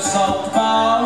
salt bar.